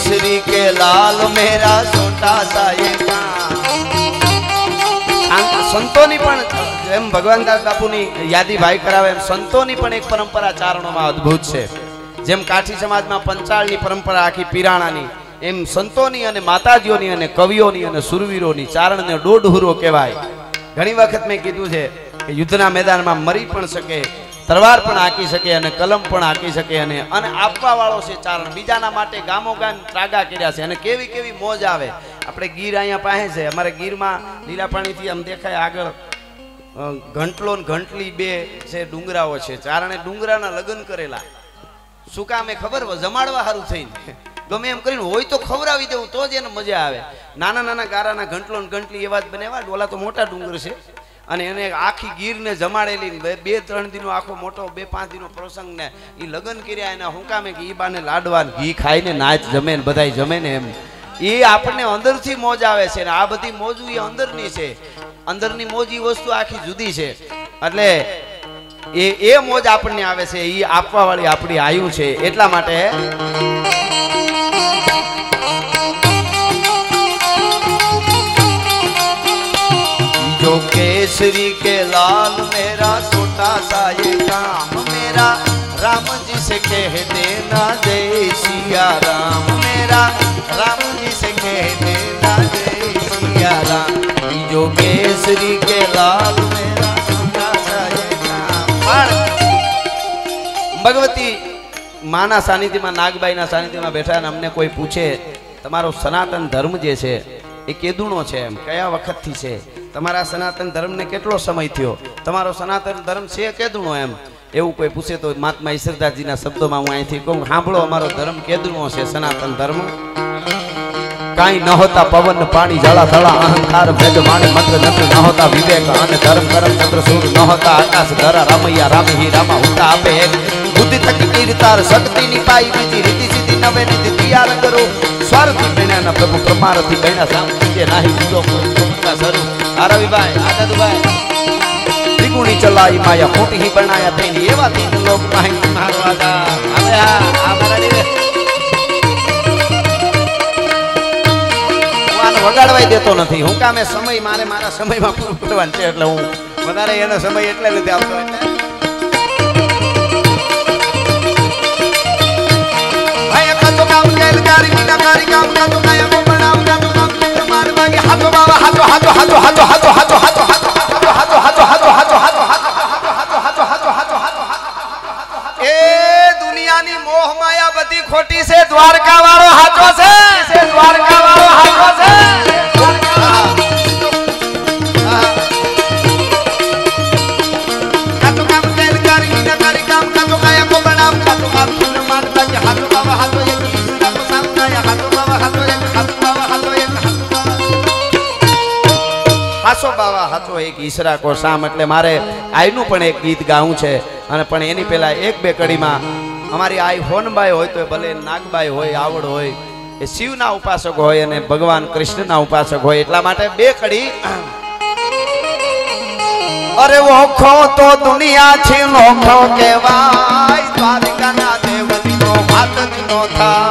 केसरी के लाल मेरा छोटा सा ये काम આમ સંતોની પણ એમ ભગવાન દાસ બાપુની યાદી ભાઈ કરાવે એમ સંતોની પણ એક પરંપરા ચારણોમાં અદ્ભુત છે જેમ કાઠી સમાજમાં પંચાળની પરંપરા આખી પીરાણાની એમ સંતોની અને માતાજીઓની અને કવિઓની અને સુરવીરોની ચારણને દોઢહુરો કહેવાય ઘણી વખત મેં કીધું છે કે યુદ્ધના મેદાનમાં મરી પણ શકે તલવાર પણ આંકી શકે અને કલમ પણ આંકી શકે અને અને આપવા વાળો છે ચારણ. બીજાના માટે ગામો ગામ ત્રાગા કર્યા છે અને કેવી કેવી મોજ આવે. આપણે ગીર અહીંયા પાસે છે. અમારે ગીરમાં લીલા પાણીથી આમ દેખાય આગળ ઘંટલો ને ઘંટલી બે છે ડુંગરાઓ છે. ચારણે ડુંગરાના લગ્ન કરેલા. શું કામે ખબર? જમાડવા સારું થઈને. ગમે એમ કરીને હોય તો ખવડાવી દેવું, તો જ એને મજા આવે. નાના નાના ગારાના ઘંટલો ને ઘંટલી એવા જ બનાવ્યા. ઓલા તો મોટા ડુંગર છે. અને એને આખી ગીરને જમાડેલી ને બે- ત્રણ દિનો આખો મોટો, બે, પાંચ દિનો પ્રસંગ ને એ લગ્ન કર્યા એના હું કામે કે ઈ બાને લાડવા ઘી ઘી ખાઈને નાચ જમે ને બધા જમે ને એમ. એ આપણને અંદરથી મોજ આવે છે ને આ બધી મોજું એ અંદરની છે. અંદરની મોજ એ વસ્તુ આખી જુદી છે. એટલે એ એ મોજ આપણને આવે છે એ આપવા વાળી આપણી આયુ છે. એટલા માટે केसरी के लाल मेरा छोटा सा ये काम मेरा राम जी से कह देना जय सिया राम मेरा राम जी से कह देना जय सिया राम जो केसरी के लाल मेरा छोटा सा ये काम પણ ભગવતી માના સાનિધ્યમાં નાગબાઈના સાનિધ્યમાં બેઠા અને અમને કોઈ પૂછે તમારો સનાતન ધર્મ જે છે એ કેદુણો છે એમ કયા વખતથી છે તમારા સનાતન ધર્મને કેટલો સમય થયો? તમારો સનાતન ધર્મ છે કેદુણો એમ? એવું કોઈ પૂછે તો મહાત્મા ઈશ્વરદાસજીના શબ્દોમાં હું અહીંથી કહું સાંભળો અમારો ધર્મ કેદુણો છે, સનાતન ધર્મ. કાંઈ ન હોતા પવન, પાણી જળા થળા અહંકાર, ભેદ માને મંત્ર નત્ર ન હોતા વિવેક અને ધર્મ, કરમ ચંદ્ર સૂર, ન હોતા આકાશ, ધરા, રામૈયા, રામ, હિ, રામા, હુતા આપે એક. બુદ્ધિ થકી કીર્તાર, શક્તિ ની પાઈ બીજી, રીતિ સીધી નવે નીતિ તૈયાર કરો સ્વાર્થી બન્યાના પ્રભુ પ્રમારથી બન્યા સામ કે નાહી, બીજો કોઈ સરું આ ત્રિગુણી ચલાઈ માયા ખોટી હી બનાયા એવા તીન લોક વગાડવાય દેતો નથી. હું કામે સમય, મારે મારા સમયમાં પૂરું કરવાનું છે એટલે હું વધારે એનો સમય એટલે નથી આપતો એટલે ભાઈ કામ કામ કામ કામ કામ ખોટી છે દ્વારકા વાળો હાચો છે. દ્વારકા વાળો હાચો છે. એક ઈશરા કો એટલે મારે આઈનું પણ એક ગીત ગાવું છે. અને પણ એની પહેલાં એક બે કડીમાં અમારી આઈ હોનબાઈ હોય તો ભલે નાગબાઈ હોય, આવડ હોય, એ શિવના ઉપાસક હોય અને ભગવાન કૃષ્ણના ઉપાસક હોય, એટલા માટે બે કડી. અરે ઓખો તો દુનિયા છે ઓખો કહેવાય. દ્વારકાના વાત જ નો થાય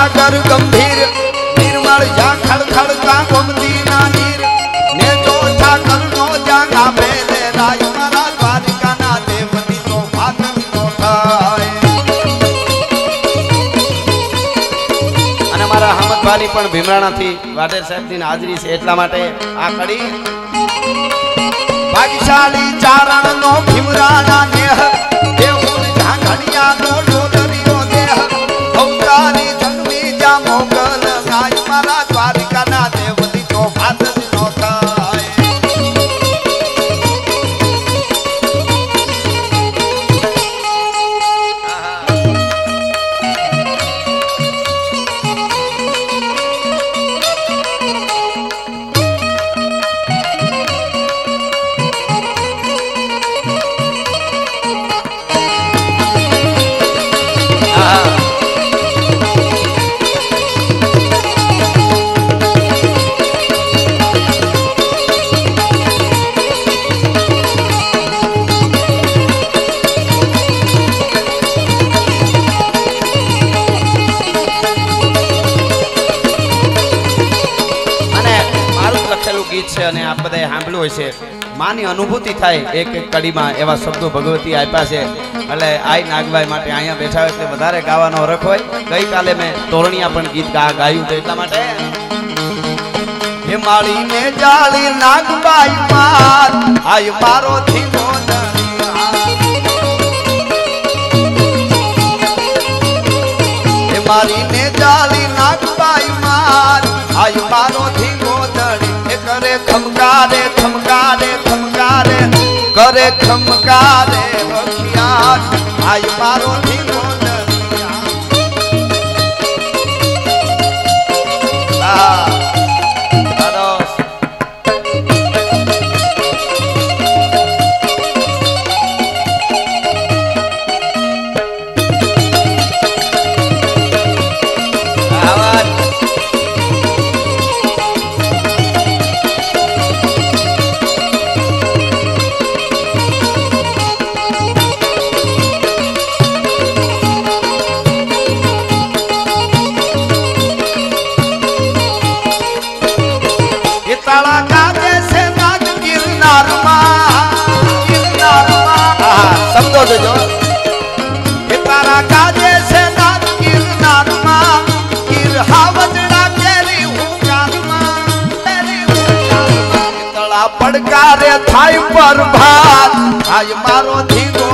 સાગર ગંભીર, નિર્મળ જ્યાં ખડખડ કા ગોમતી ના નીર ને જો ઠાકર નો જ્યાં ગાભે લે રાય, મારા દ્વારિકા ના દેવની તો ભાત નો થાય. અને મારા હમદભાની પણ ભીમરાણાથી વાઢેર સાહેબની હાજરી છે એટલા માટે આ કડી ભાગશાળી ચારણ નો ભીમરાણા નેહ દેવ ઝાંખડિયા નો मोगा લખેલું ગીત છે અને આ બધાએ સાંભળ્યું હોય છે. માની અનુભૂતિ થાય એક એક કડીમાં એવા શબ્દો ભગવતી આપ્યા છે. એટલે આઈ નાગભાઈ માટે અહીંયા બેઠા હોય એટલે વધારે ગાવાનો હરખ હોય. ગઈકાલે મેં તોરણિયા પણ ગીત ગાયું હતું એટલા માટે. હે માળીને જાળી નાગબાઈ માર આય મારો ધીમો મારીને જાળી નાગબાઈ માર આય મારો ખમકારે ખમકારે ખમકારે કરે ખમકારે વખિયાર આય મારો થાય પર ભાત આય મારો ધીરો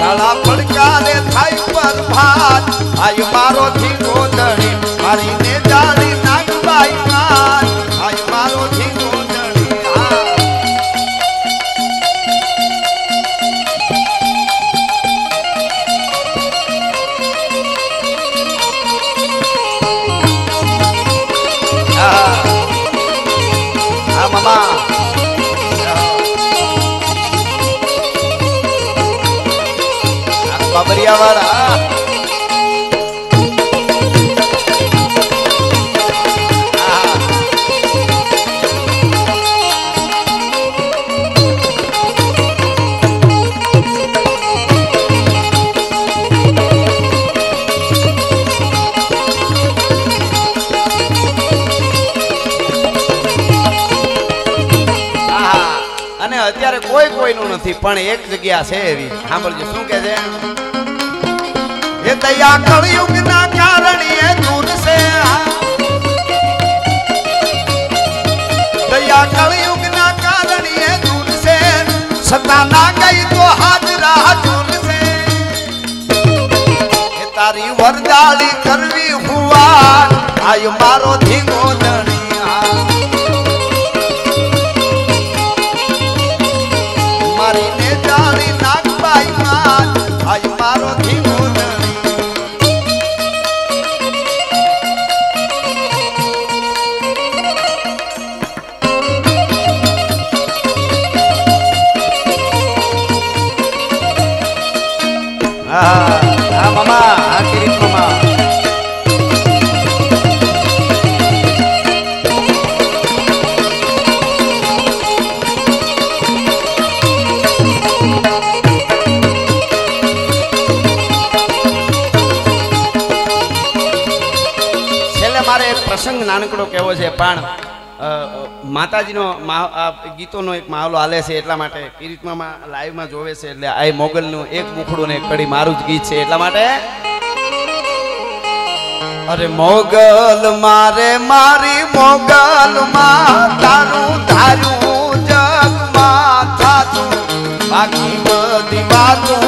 કાળા પડકારે થાય પર ભાત આય મારો ધીરો દળી મારીને કોઈનું નથી, પણ એક જગ્યા છે એવી. સાંભળજો, શું કે છે? એ દયા કળયુગ ના કારણ દૂર છે દયા કળયુગ ના કારણ દૂર છે. સતા ના ગઈ તો હાજરા હજુર છે. તારી વરદાળી કરવી હુવા આય મારો ધીંગો જાણી અ, માતાજીનો ગીતોનો એક માહોલ હાલે છે એટલા માટે કિરીટમાં લાઈવમાં જોવે છે એટલે આ મોગલનું એક મુખડું ને કડી મારું જ ગીત છે એટલા માટે. અરે મોગલ મારે મારી મોગલ માં તારું ધારું જગમાં બાકી બધી વાતું